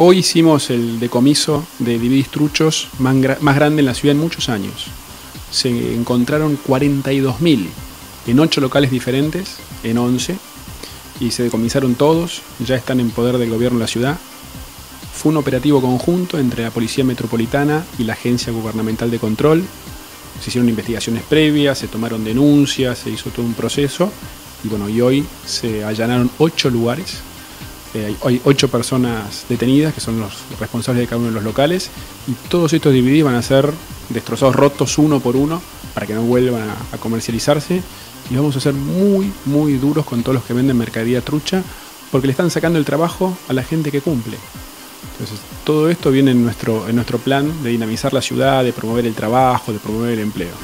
Hoy hicimos el decomiso de dividis truchos más, más grande en la ciudad en muchos años. Se encontraron 42.000 en 8 locales diferentes, en 11, y se decomisaron todos, ya están en poder del gobierno de la ciudad. Fue un operativo conjunto entre la Policía Metropolitana y la Agencia Gubernamental de Control. Se hicieron investigaciones previas, se tomaron denuncias, se hizo todo un proceso. Y bueno, y hoy se allanaron 8 lugares eh, hay ocho personas detenidas, que son los responsables de cada uno de los locales, y todos estos DVDs van a ser destrozados, rotos uno por uno, para que no vuelvan a, a comercializarse. Y vamos a ser muy, muy duros con todos los que venden mercadería trucha, porque le están sacando el trabajo a la gente que cumple. Entonces, todo esto viene en nuestro, en nuestro plan de dinamizar la ciudad, de promover el trabajo, de promover el empleo.